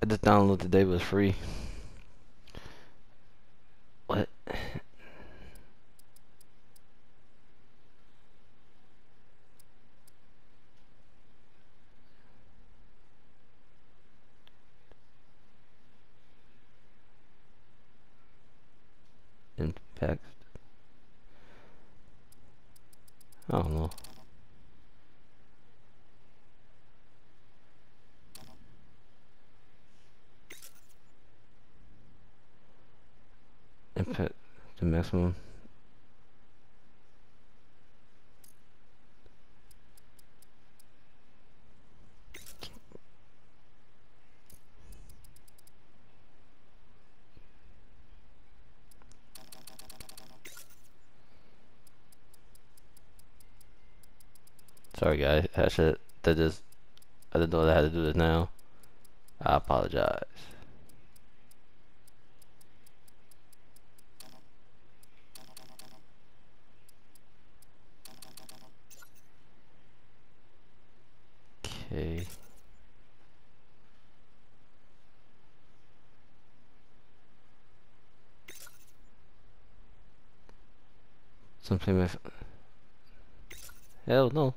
I just downloaded today, was free. What? Impact. I don't know. Impact maximum. Sorry guys, I should that just I didn't know that I had to do this now. I apologize. Okay. Something my Hell no.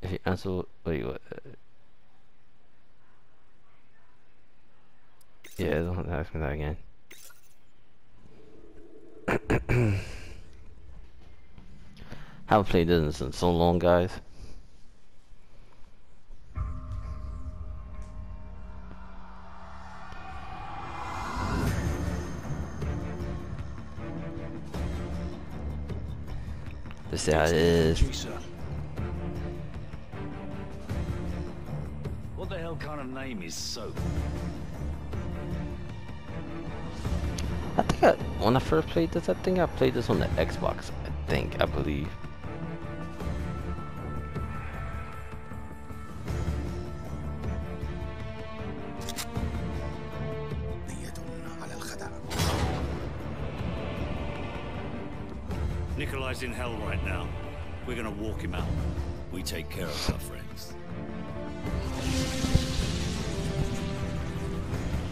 If you answer, wait, what? Yeah, don't ask me that again. Haven't played this in so long, guys. Let's see how uh, it is. What the hell kind of name is Soap? I think I, when I first played this, I think I played this on the Xbox. I think, I believe. Nikolai's in hell right now. We're gonna walk him out. We take care of our friends.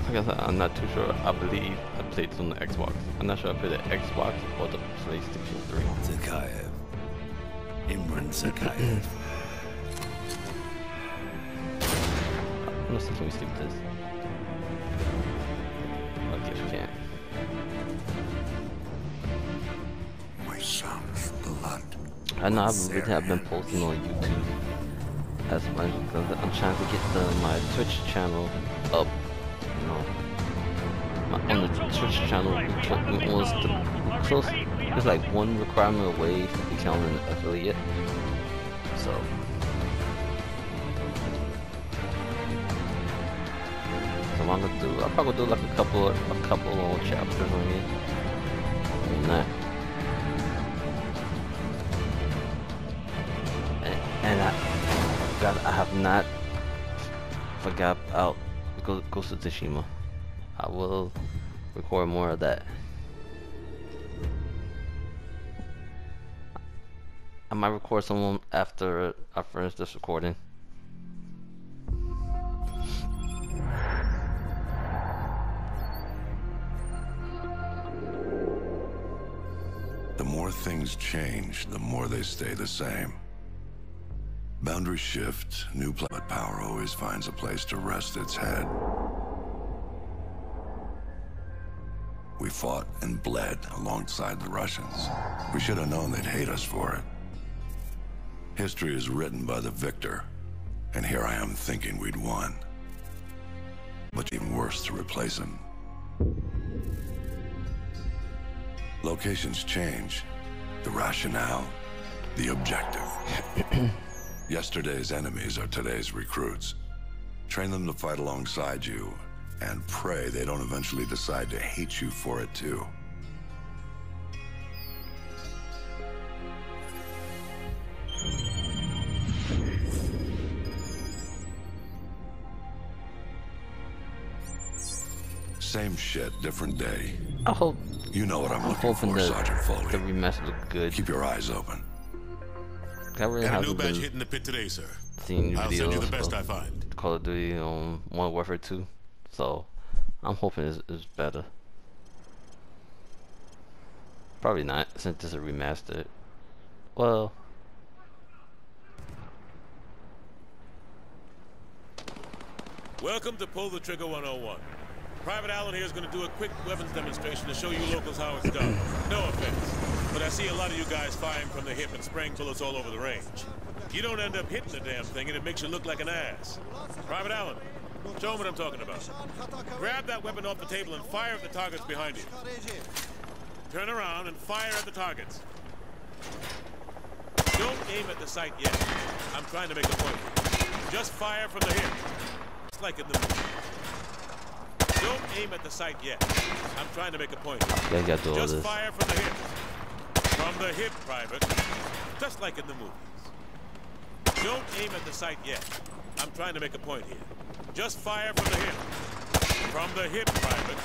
Like I said, I'm not too sure. I believe I played this on the Xbox. I'm not sure I played the Xbox or the PlayStation 3. Zakhaev. Imran Zakhaev. I'm gonna see we skip this. I know I've been posting on YouTube as much because I'm trying to get the, my Twitch channel up. You know, my, on the Twitch channel, almost the close. It's like one requirement away from becoming an affiliate. So. So I'm gonna do. I'll probably do like a couple, a couple of chapters on it. Not forgot about Go- Ghost of Tsushima. I will record more of that. I might record someone after I finish this recording. The more things change, the more they stay the same. Boundaries shift, new planet power always finds a place to rest its head. We fought and bled alongside the Russians. We should have known they'd hate us for it. History is written by the victor, and here I am thinking we'd won. But even worse to replace him. Locations change. The rationale, the objective. Yesterday's enemies are today's recruits. Train them to fight alongside you, and pray they don't eventually decide to hate you for it too. Same shit, different day. I hope You know what I'm I'm looking for, the Sergeant Foley. the remaster look good. Keep your eyes open. I really Got a new haven't batch been hitting the pit today, sir. seeing new I'll send you the best I find. Call of Duty on Modern Warfare 2, so I'm hoping it's, it's better. Probably not, since it's a remastered. Well, Welcome to Pull the Trigger 101. Private Allen here is going to do a quick weapons demonstration to show you locals how it's done. No offense, but I see a lot of you guys firing from the hip and spraying bullets all over the range. You don't end up hitting the damn thing and it makes you look like an ass. Private Allen, show them what I'm talking about. Grab that weapon off the table and fire at the targets behind you. Turn around and fire at the targets. Don't aim at the sight yet. I'm trying to make a point. Just fire from the hip. It's like in the movie. Don't aim at the sight yet. I'm trying to make a point. you guys gotta do all Just fire from the hip. From the hip, Private. Just like in the movies. Don't aim at the sight yet. I'm trying to make a point here. Just fire from the hip. From the hip, Private.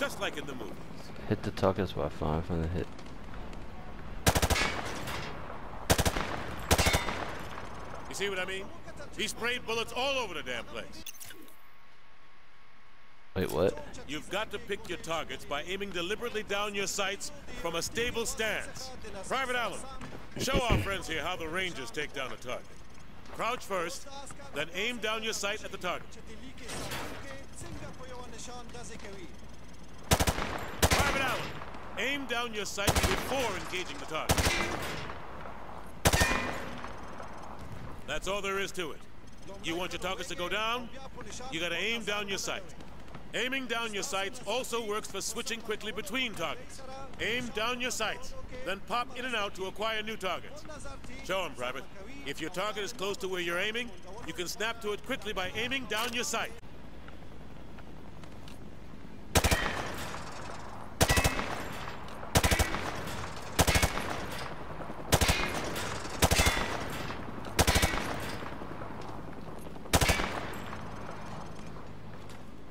Just like in the movies. Hit the targets while flying from the hip. You see what I mean? He sprayed bullets all over the damn place. Wait, what? You've got to pick your targets by aiming deliberately down your sights from a stable stance. Private Allen, show our friends here how the Rangers take down a target. Crouch first, then aim down your sight at the target. Private Allen, aim down your sight before engaging the target. That's all there is to it. You want your targets to go down? You gotta aim down your sight. Aiming down your sights also works for switching quickly between targets. Aim down your sights, then pop in and out to acquire new targets. Show 'em, Private. If your target is close to where you're aiming, you can snap to it quickly by aiming down your sight.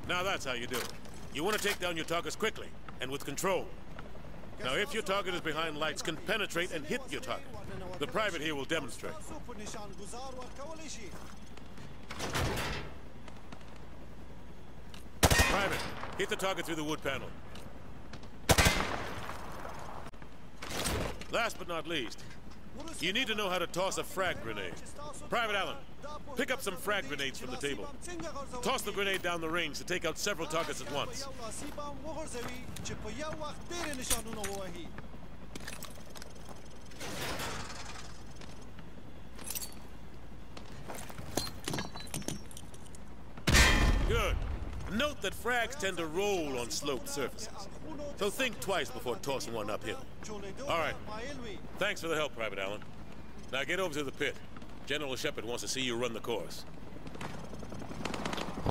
Now that's how you do it. You want to take down your targets quickly and with control. Now if your target is behind lights, can penetrate and hit your target. The private here will demonstrate. Private, hit the target through the wood panel. Last but not least, you need to know how to toss a frag grenade. Private Allen, pick up some frag grenades from the table. Toss the grenade down the range to take out several targets at once. Good. Note that frags tend to roll on sloped surfaces. So think twice before tossing one uphill. All right. Thanks for the help, Private Allen. Now get over to the pit. General Shepherd wants to see you run the course.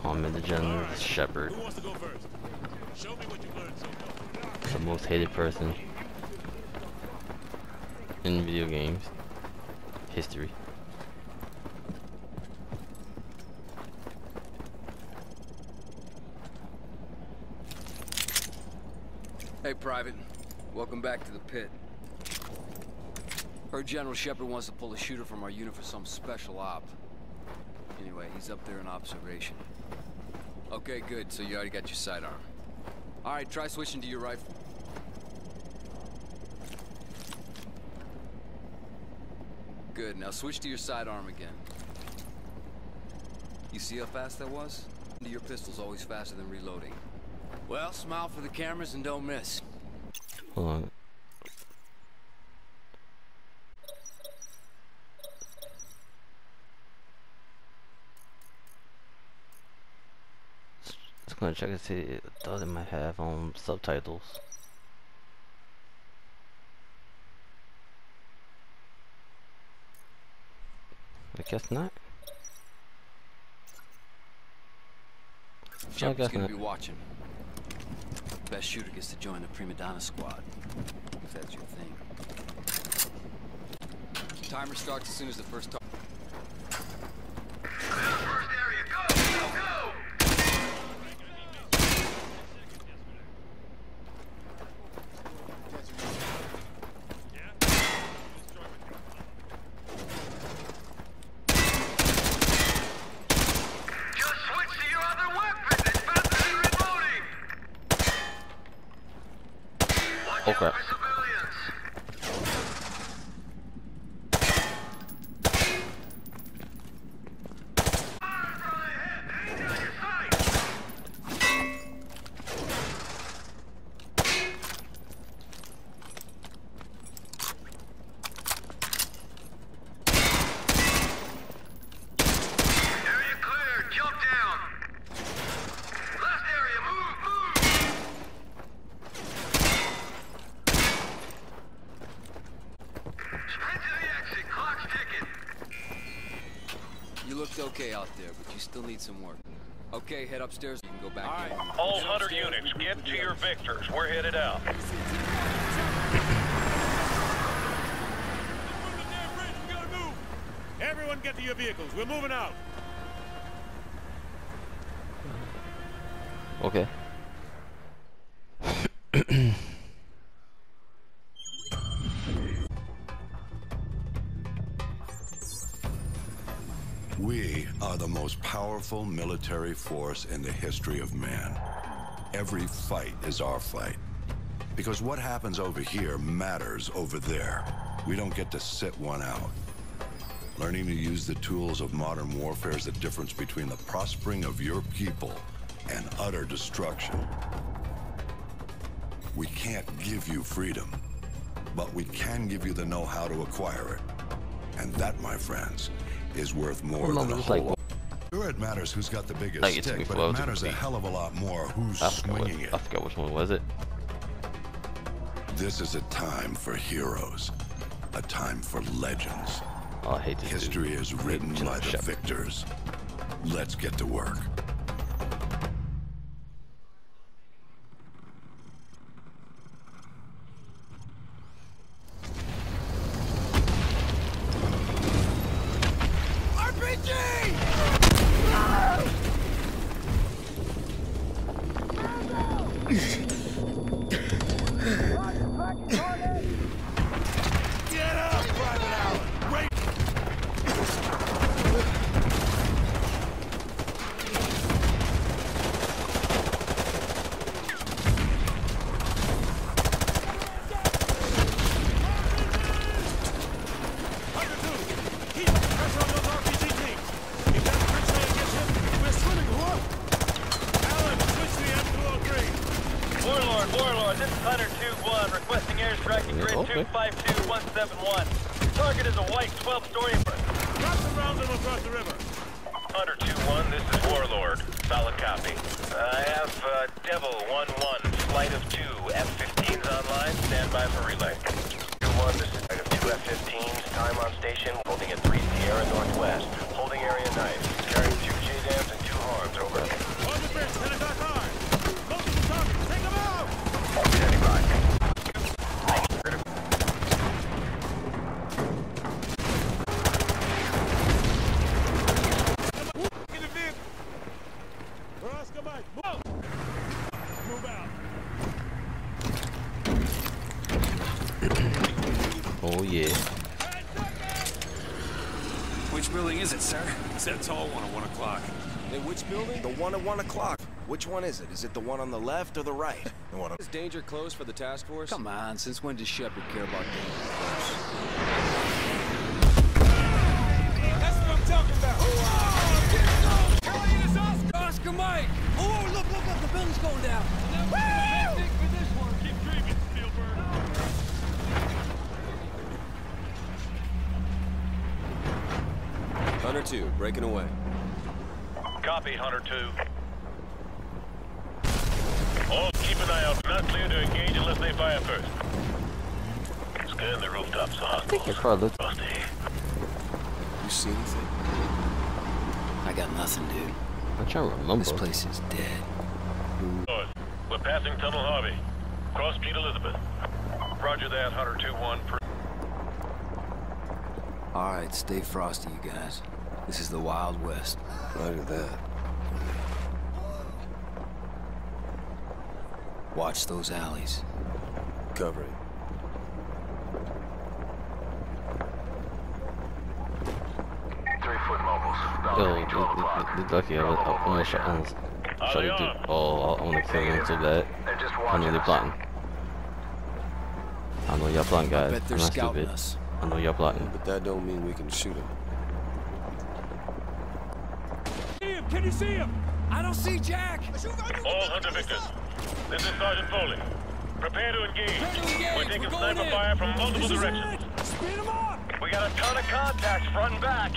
Oh, I'm in the General right. Shepherd, Who wants to go first? Show me what you've learned so far. the most hated person in video games history. Hey, Private. Welcome back to the pit. Heard General Shepherd wants to pull a shooter from our unit for some special op. Anyway, he's up there in observation. Okay, good. So you already got your sidearm. All right, try switching to your rifle. Good. Now switch to your sidearm again. You see how fast that was? Your pistol's always faster than reloading. Well, smile for the cameras and don't miss. Hold on. Just gonna check and see. Thought it might have um subtitles. I guess not. Shepherd's gonna be watching. Best shooter gets to join the prima donna squad. If that's your thing. Timer starts as soon as the first tar- Oh crap. Area clear. Jump down. Last area. Move, move. Sprint to the exit. Clock's ticking. You looked okay out there, but you still need some work. Okay, head upstairs. You can go back in. All Hunter units, get to your victors. We're headed out. Move the damn bridge. We gotta move. Everyone get to your vehicles. We're moving out. Most powerful military force in the history of man. Every fight is our fight. Because what happens over here matters over there. We don't get to sit one out. Learning to use the tools of modern warfare is the difference between the prospering of your people and utter destruction. We can't give you freedom, but we can give you the know-how to acquire it. And that, my friends, is worth more than a whole like-. Sure, it matters who's got the biggest Like, stick, but it matters a hell of a lot more who's I forgot, what, swinging it. I forgot which one was it. This is a time for heroes, a time for legends. Oh, I hate this dude. History is written by the victors. Let's get to work. Warlord, Warlord, this is Hunter 2-1, requesting airstrike at grid Okay. 252171. Target is a white 12-story... Drop some rounds and we'll cross the river. Hunter 2-1, this is Warlord. Solid copy. I have uh, Devil 1-1, flight of two F-15s online. Stand by for relay. 2-1, this is flight of two F-15s. Time on station, holding at 3 Sierra Northwest. Holding area nice. Carrying two JDAMs and two harms, over. On the bridge, headed back hard. Multiple targets, take them out! Standing by. In the vehicle. Oscar Mike, move! Move out. Oh yeah. Which building is it, sir? It's that tall one at 1 o'clock. Hey, which building? The one at 1 o'clock. Which one is it? Is it the one on the left or the right? The one on... Is danger close for the task force? Come on, since when does Shepherd care about danger close? That's what I'm talking about. Oscar Mike! Oh, look, look, look, the building's going down. Woo! For this one. Keep dreaming, Spielberg. Hunter 2, breaking away. Copy, Hunter 2. Oh, keep an eye out. Not clear to engage unless they fire first. Scan the rooftops, I think your car looked. Rusty. You see anything? I got nothing, dude. I'm trying to remember. This place is dead. North. We're passing Tunnel Harvey. Cross Street Elizabeth. Roger that, Hunter 2-1. All right, stay frosty, you guys. This is the Wild West. Roger that. Watch those alleys. Covering. Three-foot mobiles. Yo, the, the, the ducky, I, was, I almost shot, almost shot a dude. Oh, I want to kill him so bad. I know they're plotting. I know y'all plotting, guys. I'm not stupid. us. I know y'all plotting. But that don't mean we can shoot him. Can you see him? I don't see Jack. All Hunter Victors. This is Sergeant Foley. Prepare to engage. Prepare to engage. We're taking We're sniper in. fire from multiple This is directions. it. Speed him up. We got a ton of contacts front and back.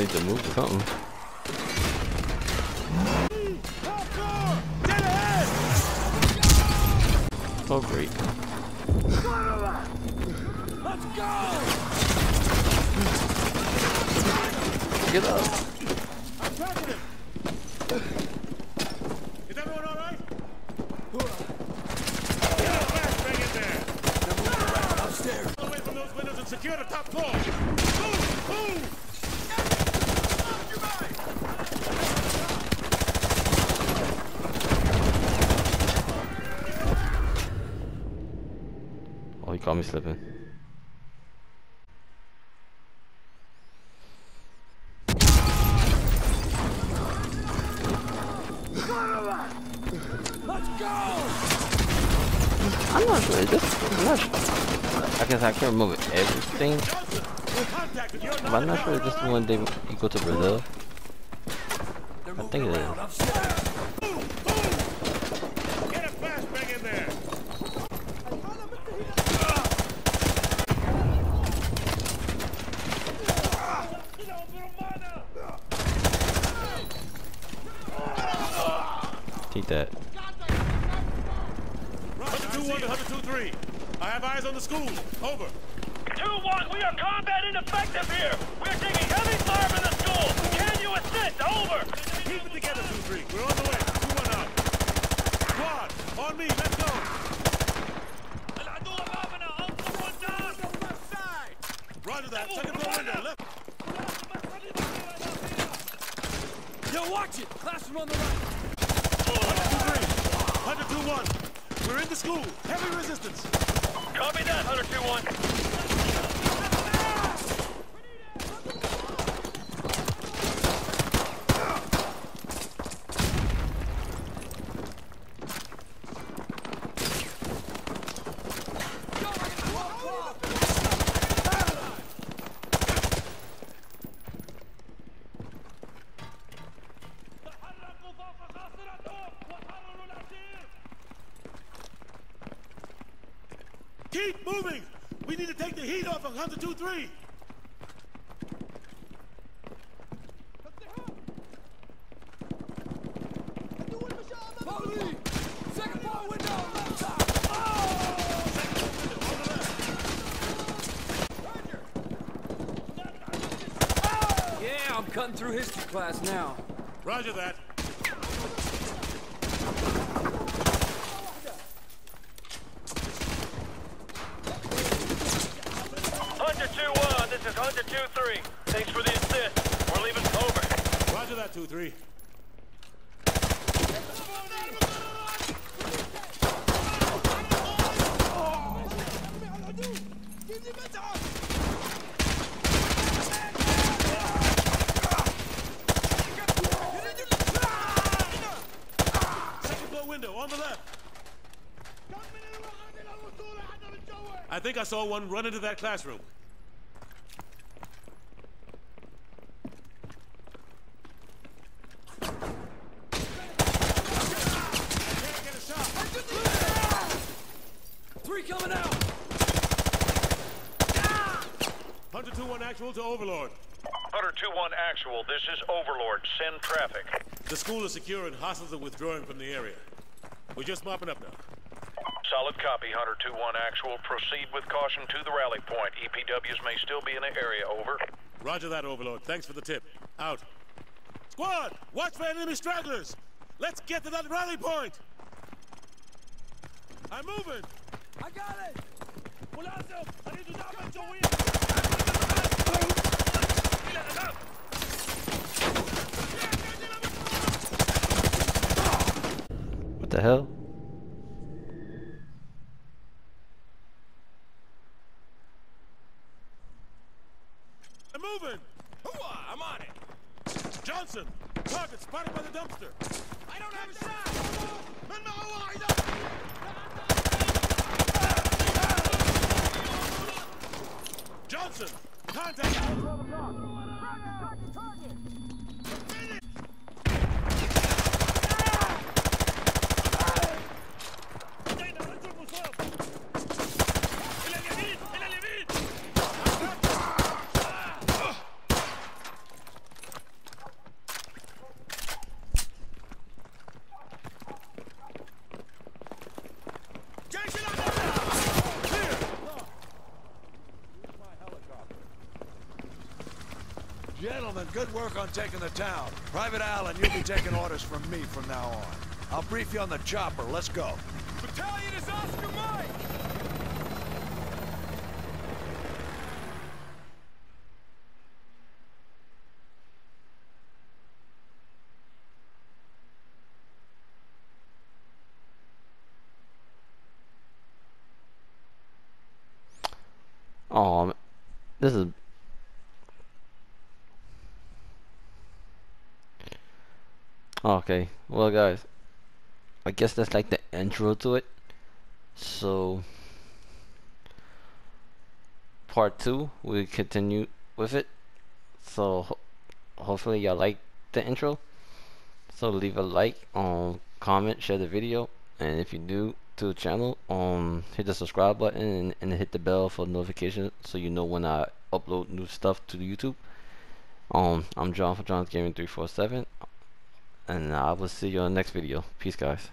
Need to move or something. Oh great. Let's go. Get up. I'm tracking him! Is everyone all right? Get a flashbang in there! Upstairs. Get away from those windows and secure the top floor! Move! Move! Oh, he caught me slipping. I'm not sure. Is this. I guess I can't remember everything, but I'm not sure if this is they you go to Brazil. I think it is. upstairs. Get a flashbang in there! Take that. 102-1 to 102-3. I have eyes on the school. Over. 2-1, we are combat ineffective here. We're taking heavy fire from the school. Can you assist? Over. Keep it together, 2-3. We're on the way. 2-1 out. Squad, on me. Let's go. Roger that. Second floor window. Left. Yo, watch it. Classroom on the right. 102-3. 102-1. We're in the school. Heavy resistance. That, Hunter 2-1. Keep moving. We need to take the heat off of 102-3. Foley. Second floor window. Left side. Yeah, I'm cutting through history class now. Roger that. Hunter 2-1, this is Hunter 2-3. Thanks for the assist. We're leaving over. Roger that, 2-3. Second floor window on the left. I think I saw one run into that classroom. Can't get a shot. Three coming out. Hunter 2-1 actual to Overlord. Hunter 2-1 actual, this is Overlord. Send traffic. The school is secure and hostiles are withdrawing from the area. We're just mopping up now. Solid copy, Hunter 2-1 actual. Proceed with caution to the rally point. EPWs may still be in the area, over. Roger that, Overlord. Thanks for the tip. Out. Squad, watch for enemy stragglers. Let's get to that rally point. I'm moving. I got it! Pulazo, I need to damage your wheel. What the hell? I'm moving. Hooah, I'm on it. Johnson, target spotted by the dumpster. I don't have a shot! Johnson, contact. Gentlemen, good work on taking the town. Private Allen, you'll be taking orders from me from now on. I'll brief you on the chopper. Let's go. Battalion is Oscar Mike! Oh, this is. Okay, well, guys, I guess that's like the intro to it. So, part two, we continue with it. So, ho hopefully, y'all like the intro. So, leave a like, um, comment, share the video, and if you do to the channel, um, hit the subscribe button and, and hit the bell for notifications so you know when I upload new stuff to YouTube. Um, I'm John for John's Gaming 347, and I will see you on the next video. Peace, guys.